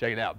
Check it out.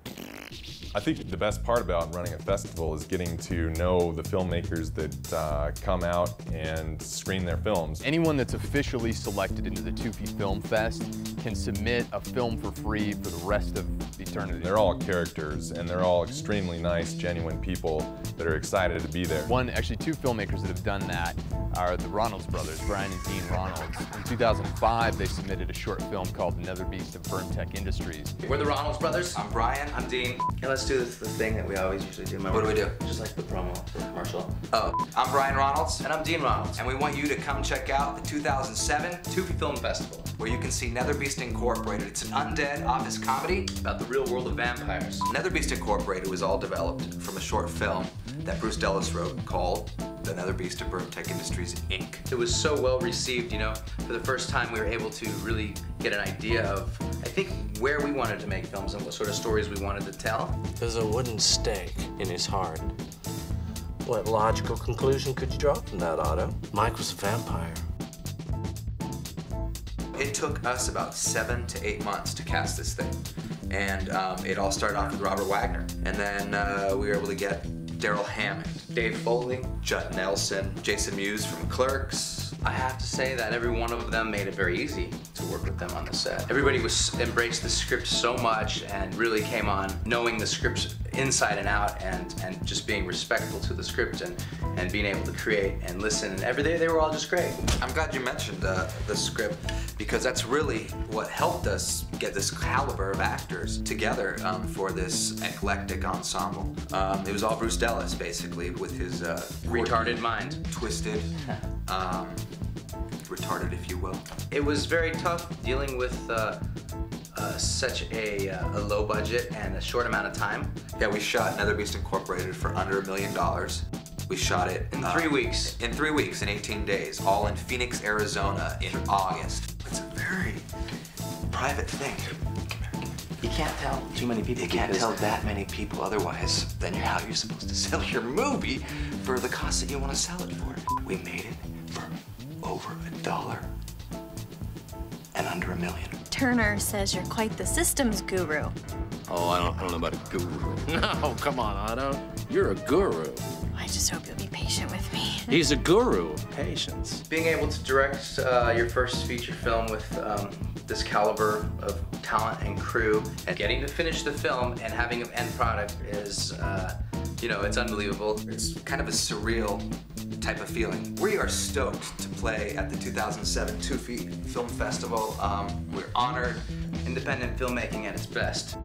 I think the best part about running a festival is getting to know the filmmakers that uh, come out and screen their films. Anyone that's officially selected into the Toofy Film Fest can submit a film for free for the rest of eternity. They're all characters and they're all extremely nice, genuine people that are excited to be there. One, actually two filmmakers that have done that are the Ronalds brothers, Brian and Dean Ronalds. In 2005, they submitted a short film called Another Beast of Bermtech Industries. We're the Ronalds brothers. I'm Brian. I'm Dean. And let's do this, the thing that we always usually do. Remember? What do we do? Just like the promo, the commercial. Oh, I'm Brian Ronalds, And I'm Dean Ronalds. and we want you to come check out the 2007 Toofy Film Festival, where you can see Nether Beast Incorporated. It's an undead office comedy About the real world of vampires. Nether Beast Incorporated was all developed from a short film that Bruce Dellis wrote called The Nether Beast of Bermtech Industries, Inc. It was so well received, you know. For the first time, we were able to really get an idea of, I think, where we wanted to make films and what sort of stories we wanted to tell. There's a wooden stake in his heart. What logical conclusion could you draw from that, Otto? Mike was a vampire. It took us about seven to eight months to cast this thing. And um, it all started off with Robert Wagner. And then uh, we were able to get Darrell Hammond, Dave Foley, Judd Nelson, Jason Mewes from Clerks. I have to say that every one of them made it very easy to work with them on the set. Everybody was embraced the script so much and really came on knowing the script inside and out and, and just being respectful to the script and, and being able to create and listen. And every day they were all just great. I'm glad you mentioned uh, the script because that's really what helped us get this caliber of actors together um, for this eclectic ensemble. Um, it was all Bruce Dellis basically, with his uh, Retarded mind. twisted, um, retarded, if you will. It was very tough dealing with uh, uh, such a, uh, a low budget and a short amount of time. Yeah, we shot Nether Beast Incorporated for under a million dollars. We shot it In uh, three weeks. In three weeks, in 18 days, all in Phoenix, Arizona, in August. It's a very private thing. You can't tell too many people. You can't tell that many people otherwise. Then you're, how you're supposed to sell your movie for the cost that you want to sell it for. We made it for over a dollar and under a million. Turner says you're quite the systems guru. Oh, I don't, I don't know about a guru. No, come on, Otto. You're a guru. I just hope you'll be patient with me. He's a guru of patience. Being able to direct uh, your first feature film with um, this caliber of talent and crew, and getting to finish the film and having an end product is, uh, you know, it's unbelievable. It's kind of a surreal type of feeling. We are stoked to play at the 2007 Toofy Film Festival. Um, we're honored. Independent filmmaking at its best.